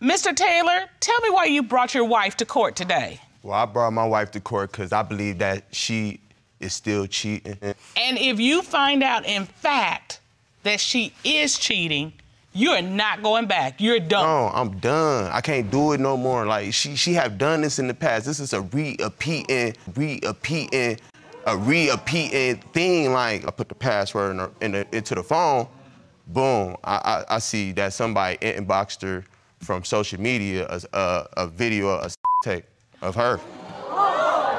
Mr. Taylor, tell me why you brought your wife to court today. Well, I brought my wife to court because I believe that she is still cheating. And if you find out, in fact, that she is cheating, you're not going back. You're done. No, I'm done. I can't do it no more. Like she, she have done this in the past. This is a repeating, repeating, a repeating thing. Like I put the password in the, in the, into the phone, boom. I, I, I, see that somebody inboxed her from social media a, a, a video, a tape of her.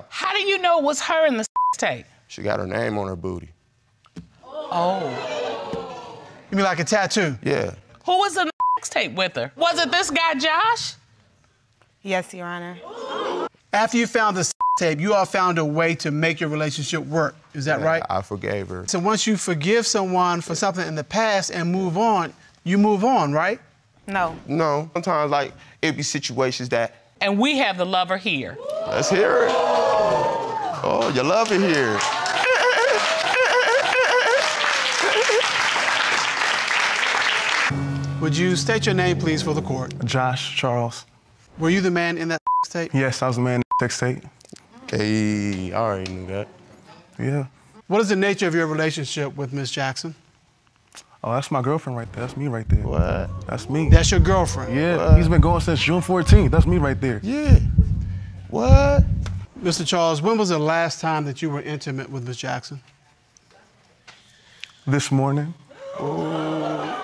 How do you know it was her in the tape? She got her name on her booty. Oh. You mean like a tattoo? Yeah. Who was in the tape with her? Was it this guy, Josh? Yes, Your Honor. After you found the tape, you all found a way to make your relationship work. Is that yeah, right? I forgave her. So once you forgive someone for something in the past and move on, you move on, right? No. No. Sometimes, like, it be situations that. And we have the lover here. Let's hear it. Oh, you love it here. Would you state your name, please, for the court? Josh Charles. Were you the man in that tape? Yes, I was the man in that tape. Hey, I already knew that. Yeah. What is the nature of your relationship with Miss Jackson? Oh, that's my girlfriend right there. That's me right there. What? That's me. That's your girlfriend. Yeah. What? He's been going since June 14th. That's me right there. Yeah. What? Mr. Charles, when was the last time that you were intimate with Miss Jackson? This morning. Oh.